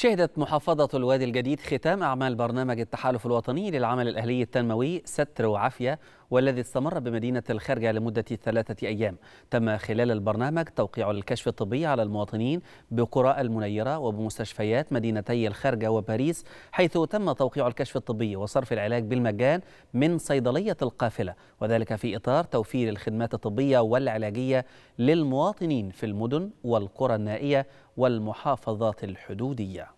شهدت محافظة الوادي الجديد ختام أعمال برنامج التحالف الوطني للعمل الأهلي التنموي ستر وعافية والذي استمر بمدينة الخارجة لمدة ثلاثة أيام. تم خلال البرنامج توقيع الكشف الطبي على المواطنين بقرى المنيرة وبمستشفيات مدينتي الخارجة وباريس حيث تم توقيع الكشف الطبي وصرف العلاج بالمجان من صيدلية القافلة وذلك في إطار توفير الخدمات الطبية والعلاجية للمواطنين في المدن والقرى النائية والمحافظات الحدودية.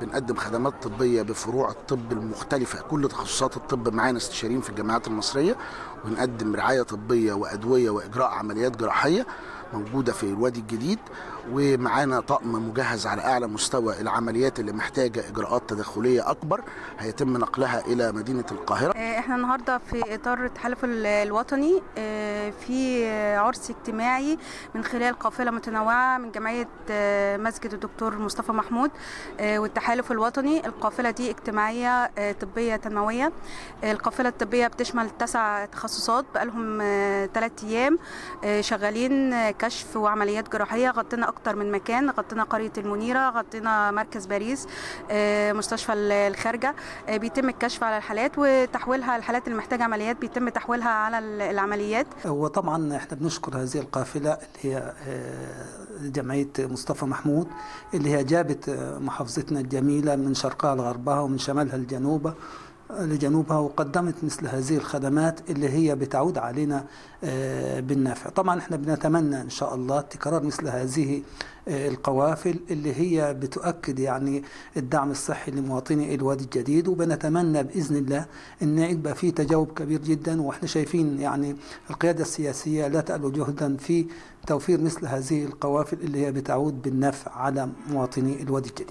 بنقدم خدمات طبية بفروع الطب المختلفة كل تخصصات الطب معانا استشاريين في الجامعات المصرية ونقدم رعاية طبية وأدوية وإجراء عمليات جراحية. موجودة في الوادي الجديد ومعانا طقم مجهز على أعلى مستوى العمليات اللي محتاجة إجراءات تدخلية أكبر هيتم نقلها إلى مدينة القاهرة. إحنا النهارده في إطار التحالف الوطني في عرس اجتماعي من خلال قافلة متنوعة من جمعية مسجد الدكتور مصطفى محمود والتحالف الوطني. القافلة دي اجتماعية طبية تنموية. القافلة الطبية بتشمل تسع تخصصات بقالهم ثلاث أيام شغالين كشف وعمليات جراحية غطينا أكتر من مكان غطينا قرية المنيرة غطينا مركز باريس مستشفى الخارجة. بيتم الكشف على الحالات وتحويلها الحالات اللي محتاجة عمليات بيتم تحويلها على العمليات. وطبعا إحنا بنشكر هذه القافلة اللي هي جمعية مصطفى محمود اللي هي جابت محافظتنا الجميلة من شرقها لغربها ومن شمالها لجنوبها. لجنوبها وقدمت مثل هذه الخدمات اللي هي بتعود علينا بالنفع. طبعا إحنا بنتمنى إن شاء الله تكرار مثل هذه القوافل اللي هي بتؤكد يعني الدعم الصحي لمواطني الوادي الجديد. وبنتمنى بإذن الله إن يبقى في تجاوب كبير جدا. وإحنا شايفين يعني القيادة السياسية لا تألو جهدا في توفير مثل هذه القوافل اللي هي بتعود بالنفع على مواطني الوادي الجديد.